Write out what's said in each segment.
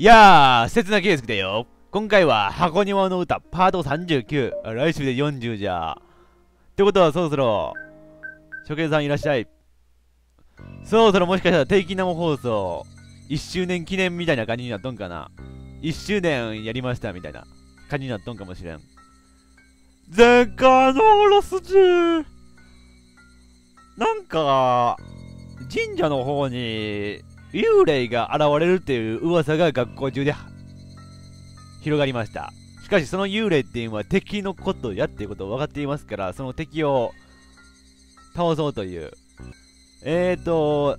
いやー、切なケースだよ。今回は箱庭の歌パート39。来週で40じゃ。ってことはそろそろ、初見さんいらっしゃい。そろそろもしかしたら定期生放送、1周年記念みたいな感じになっとんかな。1周年やりましたみたいな感じになっとんかもしれん。前回のおろすじなんか、神社の方に幽霊が現れるっていう噂が学校中で広がりました。しかしその幽霊っていうのは敵のことやっていうことを分かっていますから、その敵を倒そうという。えーと、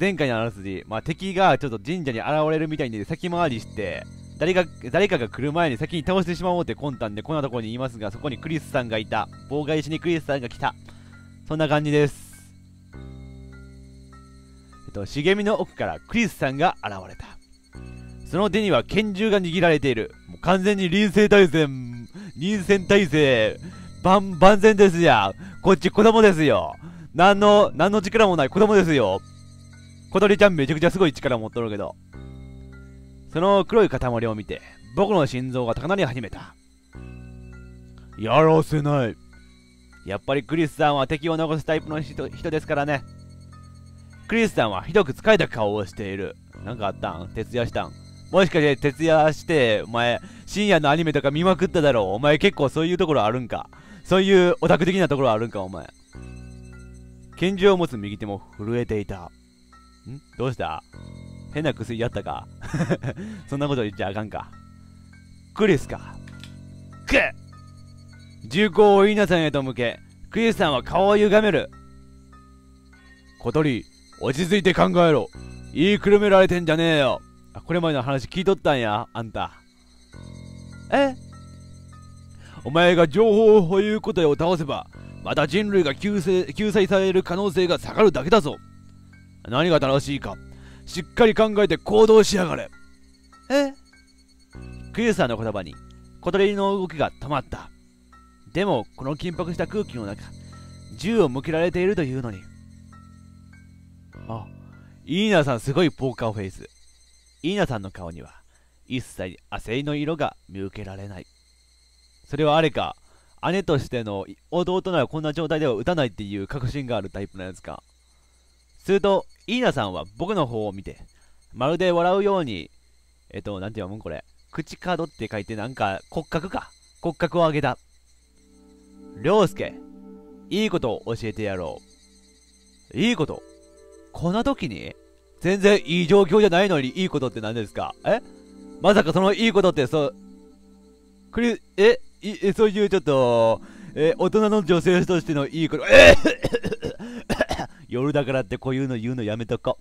前回のあらすじ、まあ、敵がちょっと神社に現れるみたいに先回りして、誰が、誰かが来る前に先に倒してしまおうって魂胆でこんなとこにいますが、そこにクリスさんがいた。妨害しにクリスさんが来た。そんな感じです。と、茂みの奥からクリスさんが現れた。その手には拳銃が握られている。もう完全に臨戦態勢、臨戦態勢、万、万全ですや。こっち子供ですよ。何の、何の力もない子供ですよ。小鳥ちゃんめちゃくちゃすごい力持っとるけど。その黒い塊を見て、僕の心臓が高鳴り始めた。やらせない。やっぱりクリスさんは敵を残すタイプの人人ですからね。クリスさんはひどく疲れた顔をしている。なんかあったん？徹夜したん？もしかして徹夜して、お前、深夜のアニメとか見まくっただろう？お前結構そういうところあるんか？そういうオタク的なところあるんか、お前。拳銃を持つ右手も震えていた。ん？どうした？変な薬やったか？そんなこと言っちゃあかんか？クリスか？くっ銃口をイーナさんへと向け、クリスさんは顔を歪める。小鳥、落ち着いて考えろ。言いくるめられてんじゃねえよ。これまでの話聞いとったんや、あんた。え？お前が情報を保有個体を倒せば、また人類が救済救済される可能性が下がるだけだぞ。何が正しいか、しっかり考えて行動しやがれ。え？クリスさんの言葉に、小鳥の動きが止まった。でも、この緊迫した空気の中、銃を向けられているというのに。イーナさんすごいポーカーフェイス。イーナさんの顔には一切焦りの色が見受けられない。それはあれか、姉としての弟ならこんな状態では撃たないっていう確信があるタイプのやつか。すると、イーナさんは僕の方を見て、まるで笑うように、えっと、なんて読むんこれ。口角って書いてなんか骨格か。骨格を上げた。りょうすけ、いいことを教えてやろう。いいことこんな時に全然いい状況じゃないのにいいことって何ですか？え？まさかそのいいことってそう、クリ、え、え、そういうちょっと、え、大人の女性としてのいいこと、え 夜だからってこういうの言うのやめとこ。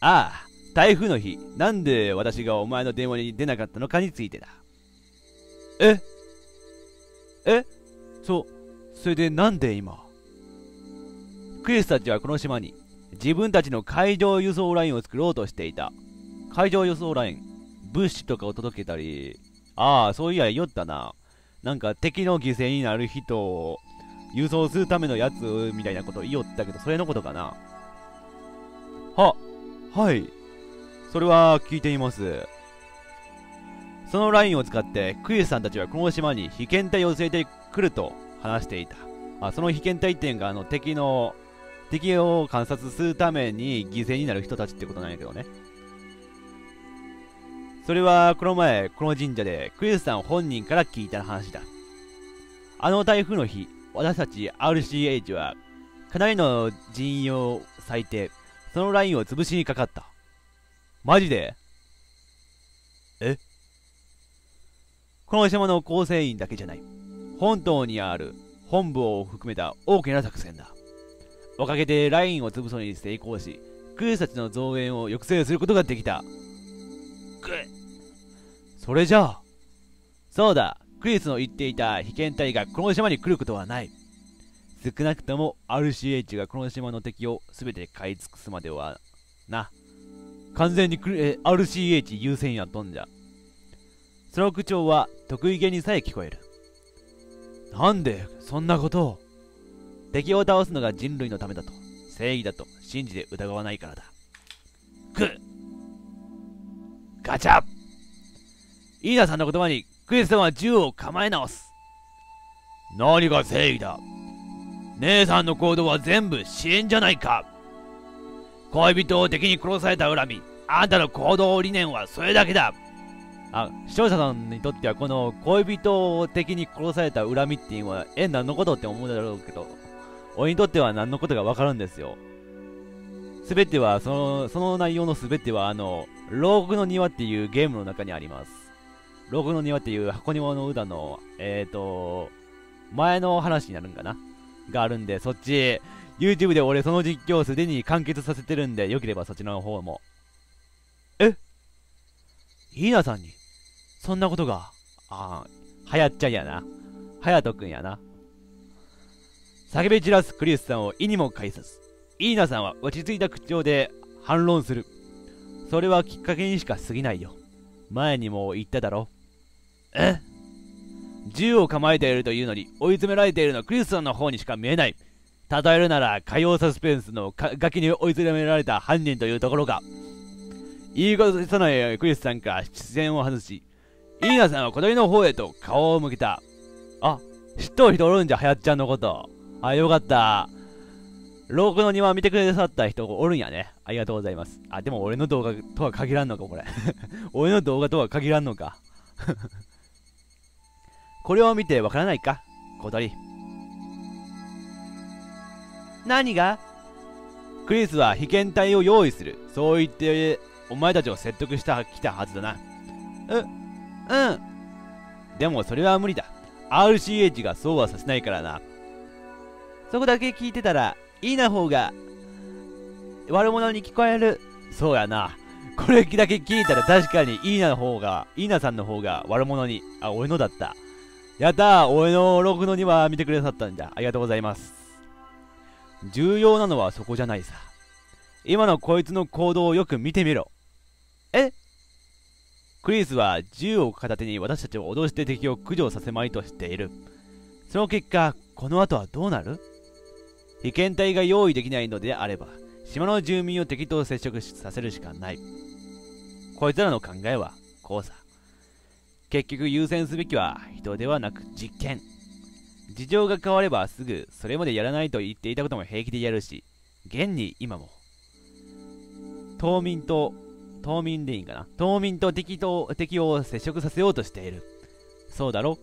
ああ、台風の日、なんで私がお前の電話に出なかったのかについてだ。え？え？そう、それでなんで今？クリスたちはこの島に自分たちの海上輸送ラインを作ろうとしていた。海上輸送ライン、物資とかを届けたり、ああ、そういや、言ったな。なんか敵の犠牲になる人を輸送するためのやつみたいなこと言おったけど、それのことかな。は、はい。それは聞いています。そのラインを使ってクリスさんたちはこの島に被験体を連れてくると話していた。あその被験体っていうのがあの敵の敵を観察するために犠牲になる人たちってことなんやけどね。それはこの前、この神社でクリスさん本人から聞いた話だ。あの台風の日、私たち RCH はかなりの人員を割いて、そのラインを潰しにかかった。マジで？え？この島の構成員だけじゃない。本島にある本部を含めた大きな作戦だ。おかげでラインを潰すのに成功し、クリスたちの増援を抑制することができた。くそれじゃあ、そうだ、クリスの言っていた被験体がこの島に来ることはない。少なくとも RCH がこの島の敵を全て買い尽くすまでは、な。完全にクえ RCH 優先やとんじゃ。その口調は得意げにさえ聞こえる。なんでそんなことを敵を倒すのが人類のためだと、正義だと。信じて疑わないからだ。くガチャ。イーナさんの言葉にクリスさんは銃を構え直す。何が正義だ。姉さんの行動は全部支援じゃないか。恋人を敵に殺された恨み、あんたの行動理念はそれだけだ。あ、視聴者さんにとってはこの恋人を敵に殺された恨みっていうのは、え、何のことって思うだろうけど、俺にとっては何のことかわかるんですよ。すべては、その、その内容のすべては、あの、牢獄の庭っていうゲームの中にあります。牢獄の庭っていう箱庭の歌の、えっ、ー、と、前の話になるんかな？があるんで、そっち、YouTube で俺その実況をすでに完結させてるんで、よければそっちの方も。え？イーナさんに、そんなことが、ああ、はやっちゃんやな。はやとくんやな。叫び散らすクリスさんを意にも介さず、イーナさんは落ち着いた口調で反論する。それはきっかけにしか過ぎないよ。前にも言っただろ。え？銃を構えているというのに追い詰められているのはクリスさんの方にしか見えない。例えるなら火曜サスペンスのガキに追い詰められた犯人というところか。言い事さないクリスさんから視線を外し、イーナさんは小鳥の方へと顔を向けた。あ、知っとる人おるんじゃ、はやっちゃんのこと。あ、よかった。廊下の庭見てくださった人おるんやね。ありがとうございます。あ、でも俺の動画とは限らんのか、これ。俺の動画とは限らんのか。これを見てわからないか？小鳥。何が？クリスは被験体を用意する。そう言って、お前たちを説得した来たはずだな。う、うん。でもそれは無理だ。RCH がそうはさせないからな。そこだけ聞いてたら、いいな方が、悪者に聞こえる。そうやな。これだけ聞いたら確かにいいなの方が、いいなさんの方が悪者に、あ、俺のだった。やったー俺のログのには見てくださったんだ。ありがとうございます。重要なのはそこじゃないさ。今のこいつの行動をよく見てみろ。え？クリスは銃を片手に私たちを脅して敵を駆除させまいとしている。その結果、この後はどうなる？被験体が用意できないのであれば、島の住民を敵と接触させるしかない。こいつらの考えは、こうさ。結局優先すべきは人ではなく実験。事情が変わればすぐそれまでやらないと言っていたことも平気でやるし、現に今も。島民と、島民でいいかな島民と敵と敵を接触させようとしている。そうだろ？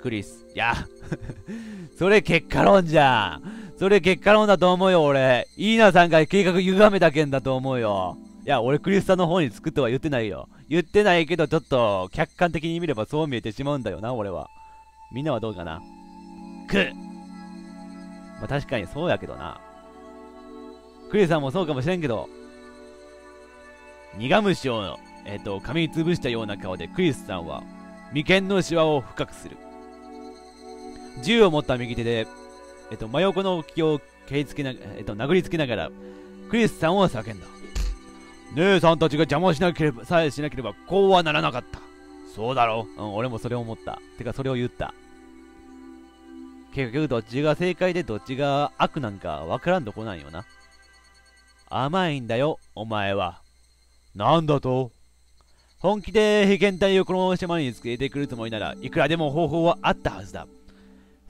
クリス。いや、それ結果論じゃん。それ結果論だと思うよ、俺。イーナさんが計画歪めた件だと思うよ。いや、俺クリスさんの方に作っては言ってないよ。言ってないけど、ちょっと客観的に見ればそう見えてしまうんだよな、俺は。みんなはどうかな？くまあ確かにそうやけどな。クリスさんもそうかもしれんけど、苦虫を、えっ、ー、と、噛みつぶしたような顔でクリスさんは、眉間のシワを深くする。銃を持った右手で、えっ、と、真横の木を蹴りつけな、えっ、と、殴りつけながら、クリスさんを叫んだ。姉さんたちが邪魔しなければ、さえしなければ、こうはならなかった。そうだろう。ん、俺もそれを思った。てか、それを言った。結局、どっちが正解でどっちが悪なんかわからんとこなんよな。甘いんだよ、お前は。なんだと？本気で被験体をこの島につけてくるつもりならいくらでも方法はあったはずだ。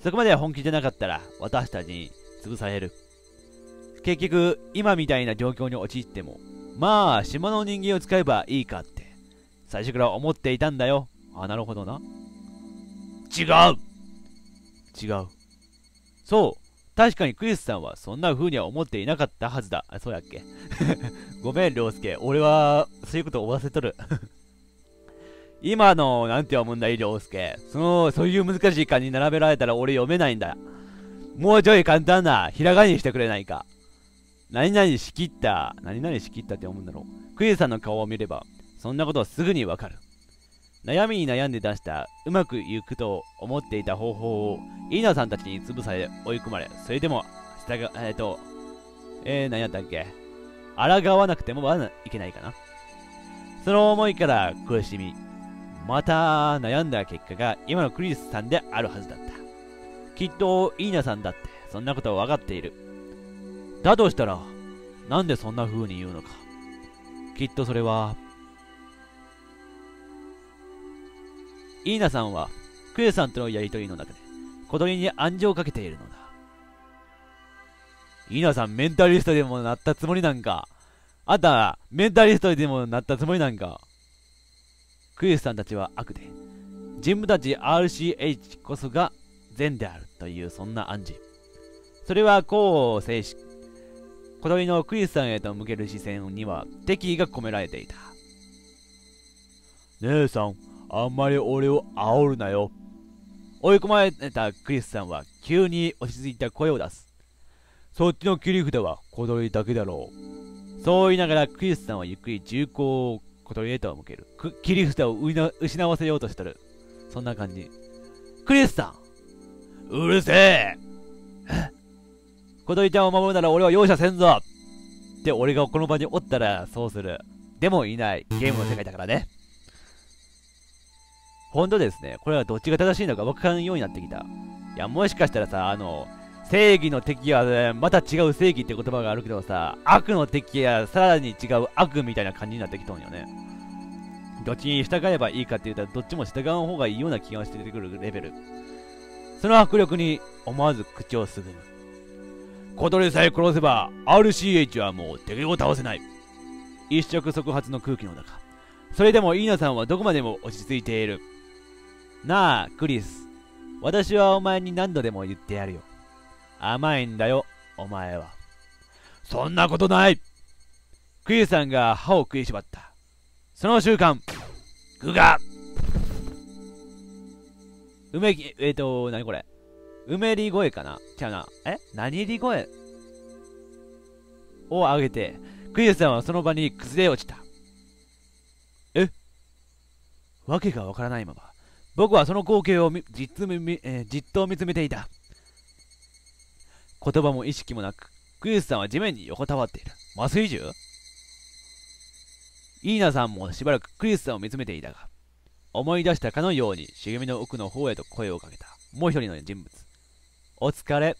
そこまで本気じゃなかったら私たちに潰される。結局、今みたいな状況に陥っても、まあ、島の人間を使えばいいかって、最初から思っていたんだよ。あ、なるほどな。違う違う。そう。確かにクリスさんはそんな風には思っていなかったはずだ。あ、そうやっけ？ごめん、涼介。俺は、そういうことを忘れとる今の、なんて読むんだい、涼介。その、そういう難しい漢に並べられたら俺読めないんだ。もうちょい簡単な、ひらがにしてくれないか。何々しきった、何々しきったって読むんだろう。クリスさんの顔を見れば、そんなことすぐにわかる。悩みに悩んで出したうまくいくと思っていた方法をイーナさんたちに潰され追い込まれそれでも従えっ、ー、とえー、何やったっけ？抗わなくてもいけないかなその思いから苦しみまた悩んだ結果が今のクリスさんであるはずだった。きっとイーナさんだってそんなことは分かっている。だとしたらなんでそんな風に言うのか。きっとそれはイーナさんはクエさんとのやりとりの中で小鳥に暗示をかけているのだ。イーナさんメンタリストでもなったつもりなんか。あんたメンタリストでもなったつもりなんか。クエスさんたちは悪で人物たち RCH こそが善であるというそんな暗示。それは功を制し小鳥のクリスさんへと向ける視線には敵意が込められていた。姉さんあんまり俺を煽るなよ。追い込まれたクリスさんは急に落ち着いた声を出す。そっちの切り札は小鳥だけだろう。そう言いながらクリスさんはゆっくり銃口を小鳥へと向ける。切り札を失わせようとしてる。そんな感じ。クリスさん。うるせえ。小鳥ちゃんを守るなら俺は容赦せんぞ。って俺がこの場におったらそうする。でもいない。ゲームの世界だからね。本当ですね。これはどっちが正しいのか分からんようになってきた。いや、もしかしたらさ、あの、正義の敵は、ね、また違う正義って言葉があるけどさ、悪の敵やさらに違う悪みたいな感じになってきとんよね。どっちに従えばいいかって言ったら、どっちも従う方がいいような気がして出てくるレベル。その迫力に思わず口をすぐむ。小鳥さえ殺せば、RCH はもう敵を倒せない。一触即発の空気の中。それでもイーナさんはどこまでも落ち着いている。なあ、クリス。私はお前に何度でも言ってやるよ。甘いんだよ、お前は。そんなことないクリスさんが歯を食いしばった。その瞬間、グガうめき、えっ、ー、と、なにこれ。うめり声かな？ちゃうな。え？何り声？を上げて、クリスさんはその場に崩れ落ちた。え？わけがわからないまま、僕はその光景をじっと見,、えー、じっと見つめていた。言葉も意識もなく、クリスさんは地面に横たわっている。麻酔銃？イーナさんもしばらくクリスさんを見つめていたが、思い出したかのように茂みの奥の方へと声をかけた。もう一人の人物。お疲れ。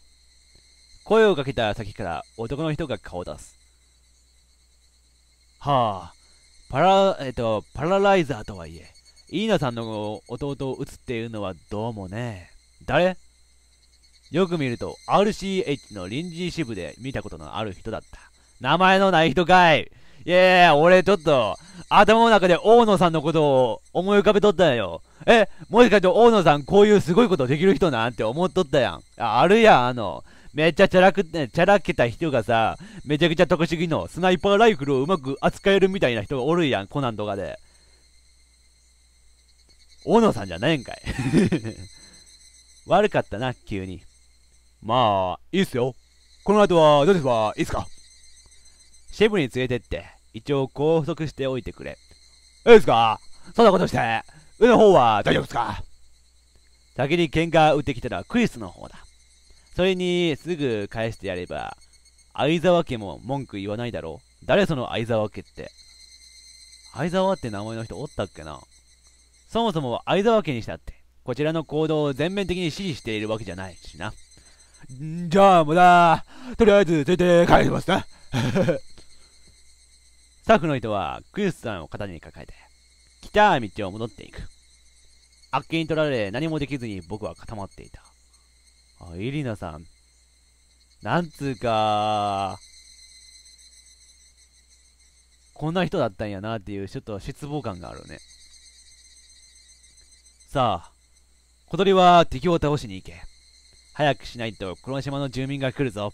声をかけた先から男の人が顔を出す。はあ、パラ、えっと、パラライザーとはいえ、イーナさんの弟を撃つっていうのはどうもね。誰？よく見ると RCH の臨時支部で見たことのある人だった。名前のない人かいいやいや、俺ちょっと頭の中で大野さんのことを思い浮かべとったよ。え、もしかして大野さんこういうすごいことできる人なんて思っとったやん。あるやん、あの、めっちゃチャラく、チャラけた人がさ、めちゃくちゃ特殊技能、スナイパーライフルをうまく扱えるみたいな人がおるやん、コナンとかで。大野さんじゃないんかい 悪かったな、急に。まあ、いいっすよ。この後は、どうですか？いいっすかシェフに連れてって、一応拘束しておいてくれ。いいっすか？そんなことして、上の方は大丈夫っすか？先に喧嘩打ってきたらクリスの方だ。それに、すぐ返してやれば、相沢家も文句言わないだろう。誰その相沢家って？相沢って名前の人おったっけな？そもそも相沢家にしたって、こちらの行動を全面的に支持しているわけじゃないしな。じゃあ、もうだ、とりあえず連れて帰りますな。スタッフの人はクリスさんを肩に抱えて、来た道を戻っていく。あっけに取られ何もできずに僕は固まっていた。あ、イリナさん。なんつうか、こんな人だったんやなっていうちょっと失望感があるね。さあ、小鳥は敵を倒しに行け。早くしないとこの島の住民が来るぞ。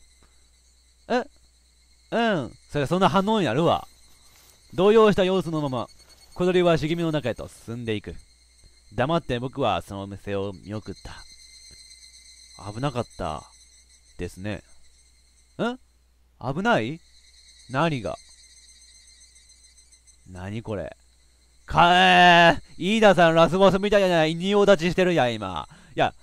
え？うん、それそんな反応になるわ。動揺した様子のまま、小鳥は茂みの中へと進んでいく。黙って僕はそのお店を見送った。危なかった。ですね。ん危ない？何が？何これ？かえー、飯田さんラスボスみたいな仁王立ちしてるやん、今。いや、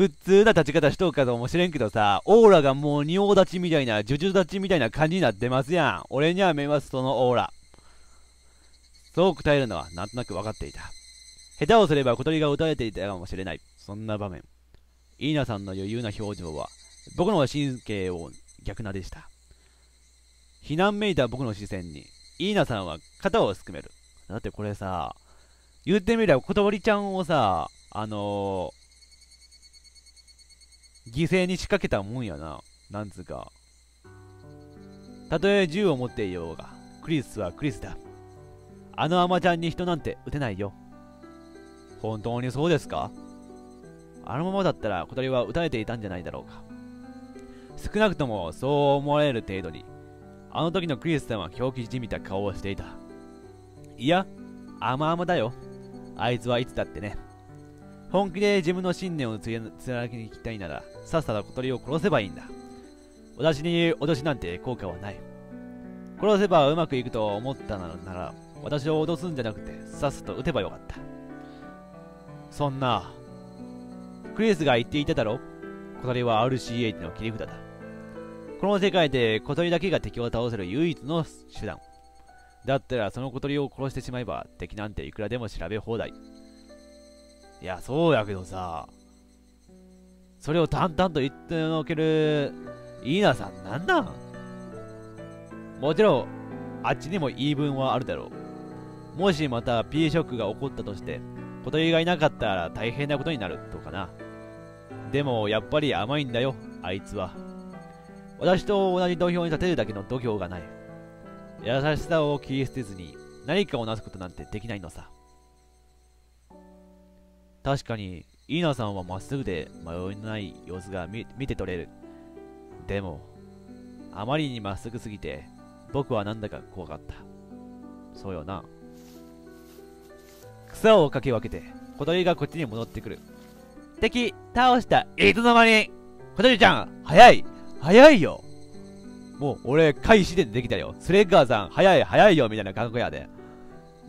普通な立ち方しとくかもしれんけどさ、オーラがもう仁王立ちみたいな、呪術立ちみたいな感じになってますやん。俺には見えます、そのオーラ。そう答えるのはなんとなく分かっていた。下手をすれば小鳥が撃たれていたかもしれない。そんな場面。イーナさんの余裕な表情は、僕の神経を逆なでした。避難めいた僕の視線に、イーナさんは肩をすくめる。だってこれさ、言ってみれば、小鳥ちゃんをさ、あのー、犠牲に仕掛けたもんやな。なんつうか。たとえ銃を持っていようが、クリスはクリスだ。あのアマちゃんに人なんて撃てないよ。本当にそうですか？あのままだったら小鳥は撃たれていたんじゃないだろうか。少なくともそう思われる程度に、あの時のクリスさんは狂気じみた顔をしていた。いや、甘々だよ。あいつはいつだってね。本気で自分の信念を貫きに行きたいなら、さっさと小鳥を殺せばいいんだ。私に脅しなんて効果はない。殺せばうまくいくと思ったのなら、私を脅すんじゃなくて、さっさと撃てばよかった。そんな、クリスが言っていただろ小鳥は RCH の切り札だ。この世界で小鳥だけが敵を倒せる唯一の手段。だったらその小鳥を殺してしまえば敵なんていくらでも調べ放題。いや、そうやけどさ、それを淡々と言ってのけるイーナさんなんなん？もちろん、あっちにも言い分はあるだろう。もしまた P ショックが起こったとして、小鳥がいなかったら大変なことになるとかな。でも、やっぱり甘いんだよ、あいつは。私と同じ土俵に立てるだけの度胸がない。優しさを切り捨てずに何かをなすことなんてできないのさ。確かに、イーナさんはまっすぐで迷いない様子が見て取れる。でも、あまりにまっすぐすぎて、僕はなんだか怖かった。そうよな。草をかき分けて、小鳥がこっちに戻ってくる。敵、倒した、いつの間に小鳥ちゃん、早い早いよもう俺、開始でできたよ。スレッガーさん、早い早いよみたいな感覚やで。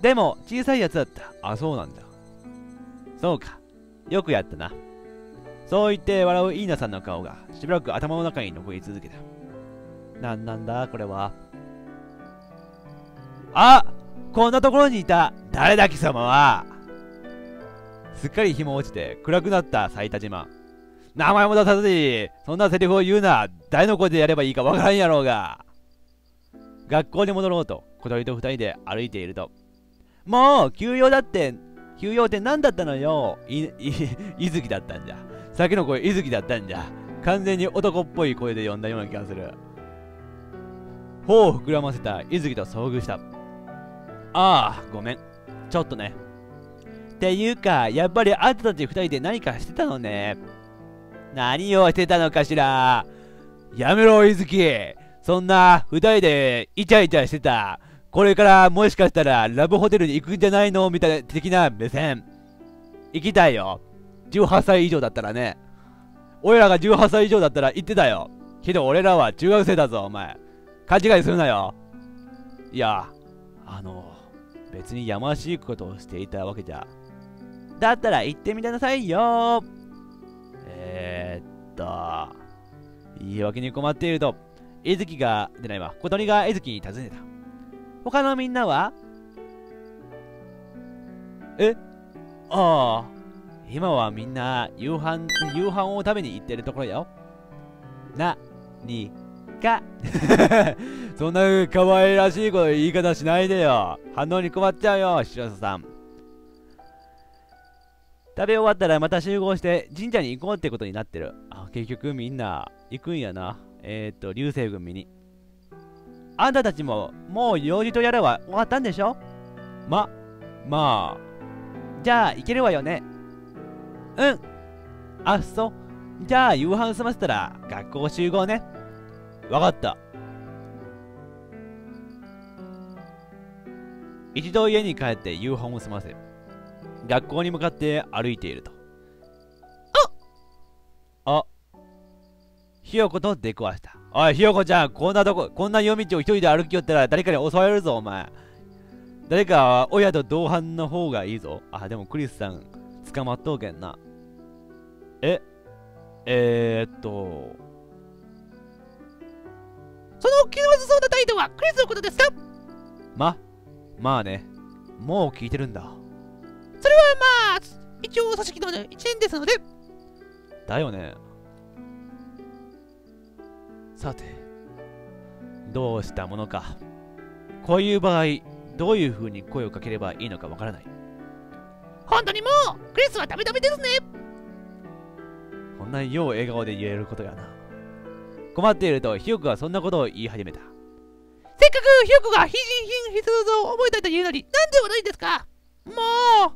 でも、小さいやつだった。あ、そうなんだ。そうか。よくやったな。そう言って笑うイーナさんの顔がしばらく頭の中に残り続けた。なんなんだ、これは。あこんなところにいた誰だ貴様はすっかり日も落ちて暗くなった斉田島。名前も出さずに、そんなセリフを言うな。誰の声でやればいいかわからんやろうが。学校に戻ろうと、小鳥と二人で歩いていると。もう、休養だって、休養って何だったのよ？い、い、いずきだったんじゃ。さっきの声、いずきだったんじゃ。完全に男っぽい声で呼んだような気がする。頬を膨らませたいずきと遭遇した。ああ、ごめん。ちょっとね。っていうか、やっぱりあんたたち二人で何かしてたのね。何をしてたのかしらやめろ、いずきそんな、二人でイチャイチャしてた。これからもしかしたらラブホテルに行くんじゃないの？みたいな的な目線。行きたいよ。18歳以上だったらね。俺らが18歳以上だったら行ってたよ。けど俺らは中学生だぞ、お前。勘違いするなよ。いや、あの、別にやましいことをしていたわけじゃ。だったら行ってみなさいよえー、っと、言い訳に困っていると、えずきが、出ないわ、小鳥がえずきに尋ねた。他のみんなは？え？ああ、今はみんな夕飯、夕飯を食べに行ってるところよ。な、に、か。そんな可愛らしいこと言い方しないでよ。反応に困っちゃうよ、白ささん。食べ終わったらまた集合して神社に行こうってことになってる。あ、結局みんな行くんやな。えー、っと、流星群見に。あんたたちももう用事とやらは終わったんでしょ？ま、まあ。じゃあ行けるわよね。うん。あっ、そ。じゃあ夕飯済ませたら学校集合ね。わかった。一度家に帰って夕飯を済ませ、学校に向かって歩いていると。あっあひよこと出くわした。おい、ひよこちゃん、こんなとこ、こんな夜道を一人で歩きよったら誰かに襲われるぞ、お前。誰か親と同伴の方がいいぞ。あ、でもクリスさん、捕まっとうけんな。ええー、っと。その気まずそうな態度はクリスのことですか？ま、まあね。もう聞いてるんだ。それはまあ、一応組織の一員ですので。だよね。さて、どうしたものか。こういう場合、どういう風に声をかければいいのかわからない。本当にもうクリスはダメダメですねこんなによう笑顔で言えることやな。困っていると、ひよこがそんなことを言い始めた。せっかくひよこが非人品必須を覚えたいと言うのになんで悪いんですかも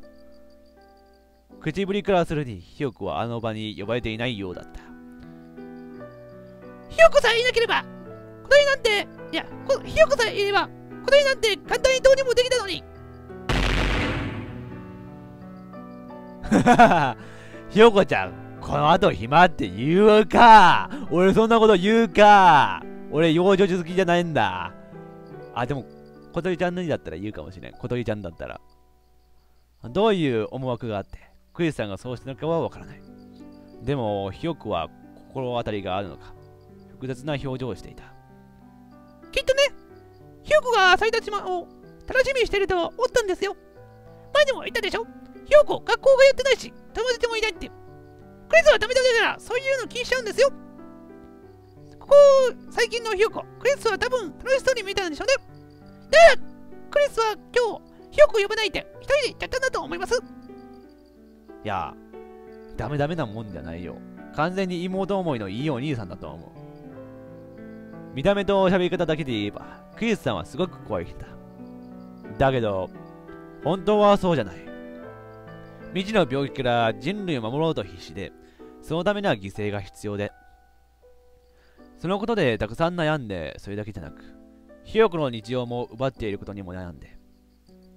う口ぶりからするに、ひよこはあの場に呼ばれていないようだった。ひよこさえいなければこの日なんていやひよこさえいればこの日なんて簡単にどうにもできたのに ひよこちゃん、この後暇って言うか俺そんなこと言うか俺養女好きじゃないんだ。あ、でも、小鳥ちゃんのにだったら言うかもしれん。小鳥ちゃんだったら。どういう思惑があって、クリスさんがそうしたのかはわからない。でも、ひよこは心当たりがあるのか、複雑な表情をしていた。きっとねひよこが最立島を楽しみにしてると思ったんですよ前にも言ったでしょひよこ学校がやってないし友達もいないってクリスはダメダメだからそういうの気にしちゃうんですよここ最近のひよこクリスは多分楽しそうに見えたんでしょうねだからクリスは今日ひよこ呼ばないで一人で行っちゃったんだと思いますいや、ダメダメなもんじゃないよ。完全に妹思いのいいお兄さんだと思う。見た目と喋り方だけで言えば、クリスさんはすごく怖い人だ。だけど、本当はそうじゃない。未知の病気から人類を守ろうと必死で、そのためには犠牲が必要で。そのことでたくさん悩んで、それだけじゃなく、ひよこの日常も奪っていることにも悩んで、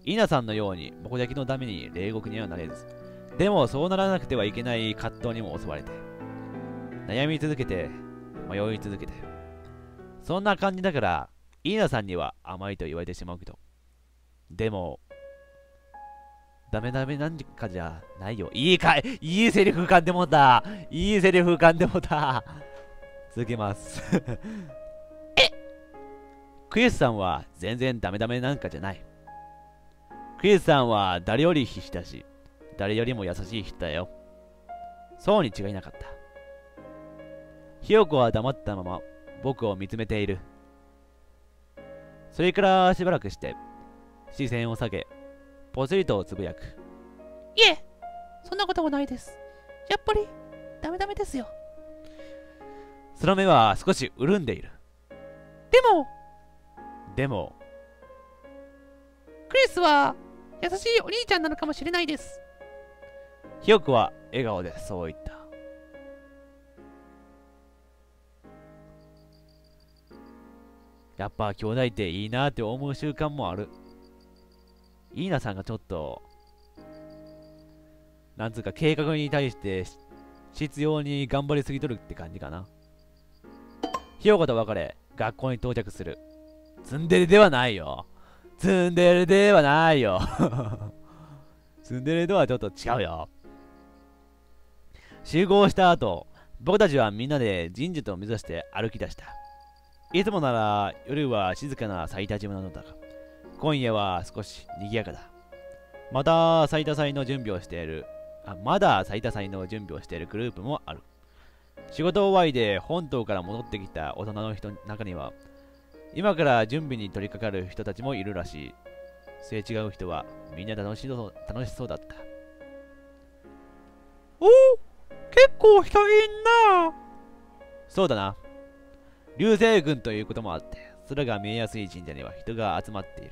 イナさんのように目的のために霊獄にはなれず、でもそうならなくてはいけない葛藤にも襲われて、悩み続けて、迷い続けて、そんな感じだから、イーナさんには甘いと言われてしまうけど、でも、ダメダメなんかじゃないよ。いいかいいいセリフ浮かんでもたいいセリフ浮かんでもた続けます。えクリスさんは全然ダメダメなんかじゃない。クリスさんは誰より必死だし、誰よりも優しい人だよ。そうに違いなかった。ひよこは黙ったまま僕を見つめている。それからしばらくして、視線を下げ、ぽつりとつぶやく。いえそんなこともないですやっぱりダメダメですよその目は少し潤んでいる。でもでも、クリスは優しいお兄ちゃんなのかもしれないですひよこは笑顔でそう言った。やっぱ兄弟っていいなって思う習慣もある。イーナさんがちょっと、なんつうか計画に対してし必要に頑張りすぎとるって感じかな。ひよこと別れ、学校に到着する。ツンデレではないよ。ツンデレではないよ。ツンデレとはちょっと違うよ。集合した後、僕たちはみんなで神社と目指して歩き出した。いつもなら夜は静かな最多島なのだが、今夜は少し賑やかだ。また最多祭の準備をしている、あ、まだ最多祭の準備をしているグループもある。仕事終わりで本島から戻ってきた大人の人の中には、今から準備に取り掛かる人たちもいるらしい。すれ違う人はみんな楽しそう楽しそうだった。お結構人いんなそうだな。流星群ということもあって、空が見えやすい神社には人が集まっている。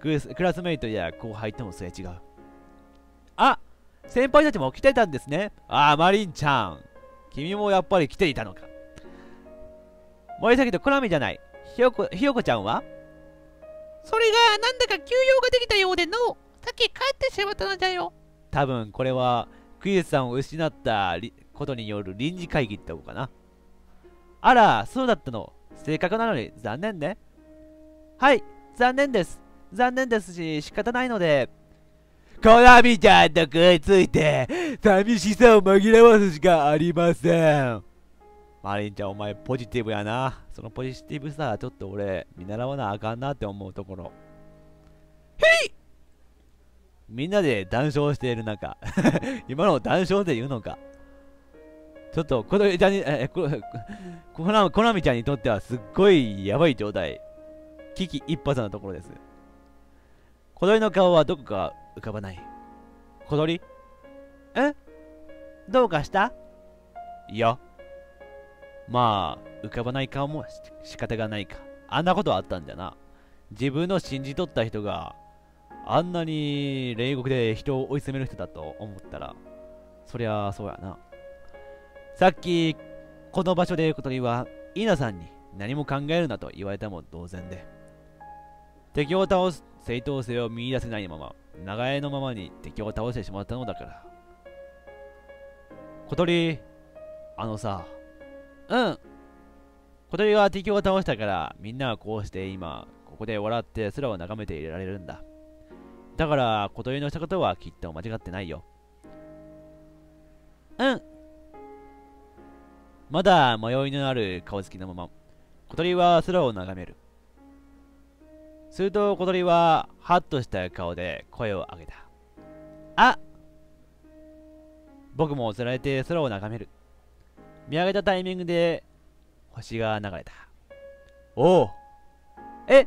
クラスクラスメイトや後輩ともすれ違う。あ先輩たちも来てたんですね。ああ、マリンちゃん。君もやっぱり来ていたのか。森崎とコナミじゃない。ひよこ、ひよこちゃんは？それがなんだか休養ができたようでのさっき帰ってしまったのじゃよ多分これはクリスさんを失ったりことによる臨時会議ってことかな。あら、そうだったの。正確なのに残念ね。はい、残念です。残念ですし、仕方ないので。コナミちゃんと食いついて、寂しさを紛らわすしかありません。マリンちゃん、お前ポジティブやな。そのポジティブさ、ちょっと俺、見習わなあかんなって思うところ。へいみんなで談笑している中、今の談笑で言うのか。ちょっと、このちゃんに、え、こ、ここな、コナミちゃんにとってはすっごいやばい状態。危機一髪なところです。小鳥の顔はどこか浮かばない。小鳥え？どうかした？いや。まあ、浮かばない顔も仕方がないか。あんなことあったんじゃな。自分の信じとった人が、あんなに冷酷で人を追い詰める人だと思ったら、そりゃそうやな。さっき、この場所で小鳥は、稲ナさんに何も考えるなと言われたも同然で。敵を倒す正当性を見出せないまま、長江のままに敵を倒してしまったのだから。小鳥、あのさ、うん。小鳥が敵を倒したから、みんなはこうして今、ここで笑って空を眺めていられるんだ。だから、小鳥のしたことはきっと間違ってないよ。うん。まだ迷いのある顔つきのまま、小鳥は空を眺める。すると小鳥は、ハッとした顔で声を上げた。あ僕も釣られて空を眺める。見上げたタイミングで、星が流れた。おおえ、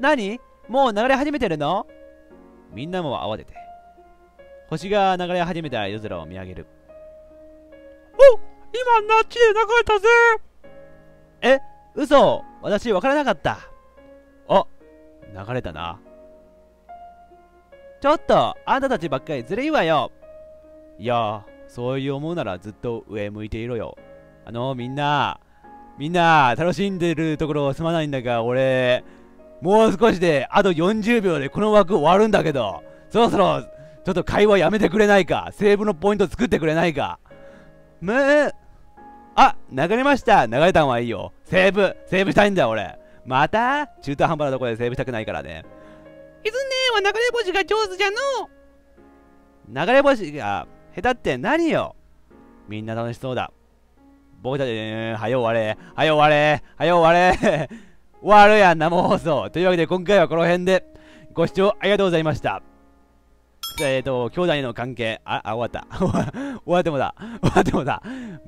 何?もう流れ始めてるの?みんなも慌てて。星が流れ始めた夜空を見上げる。お今ナッチで流れたぜえ嘘私分からなかった。あ流れたな。ちょっと、あんたたちばっかりずるいわよ。いやそういう思うならずっと上向いていろよ。あの、みんな、みんな、楽しんでるところすまないんだが、俺、もう少しで、あと40秒でこの枠終わるんだけど、そろそろ、ちょっと会話やめてくれないか。セーブのポイント作ってくれないか。む。あ、流れました。流れたんはいいよ。セーブ、セーブしたいんだよ、俺。また？中途半端なとこでセーブしたくないからね。いずねは流れ星が上手じゃの流れ星が下手って何よみんな楽しそうだ。僕たち、はよ終われ、はよ終われ、はよ終われ、終わるやん、生放送。というわけで今回はこの辺でご視聴ありがとうございました。えっ、ー、と、兄弟の関係、あ、あ、終わった。終わってもだ。終わってもだ。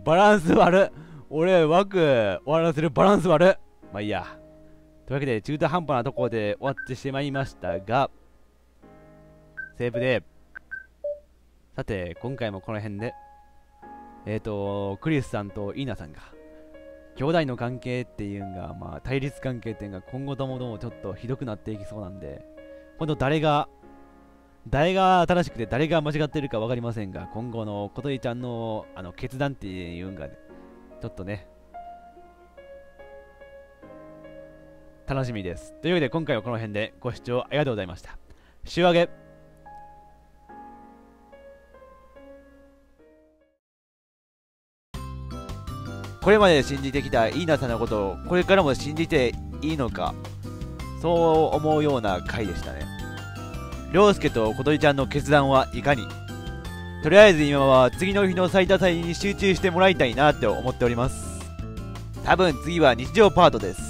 バランス悪。俺、枠終わらせるバランス悪。まあいいや。というわけで、中途半端なところで終わってしまいましたが、セーブで、さて、今回もこの辺で、えっ、ー、と、クリスさんとイーナさんが、兄弟の関係っていうのが、まあ、対立関係っていうのが今後ともどもちょっとひどくなっていきそうなんで、今度誰が、誰が正しくて誰が間違ってるか分かりませんが、今後の琴井ちゃんのあの決断っていうのが、ちょっとね、楽しみです。というわけで今回はこの辺でご視聴ありがとうございました。週上げこれまで信じてきたイーナさんのことをこれからも信じていいのかそう思うような回でしたね涼介と小鳥ちゃんの決断はいかに？とりあえず今は次の日の最多祭に集中してもらいたいなって思っております。多分次は日常パートです。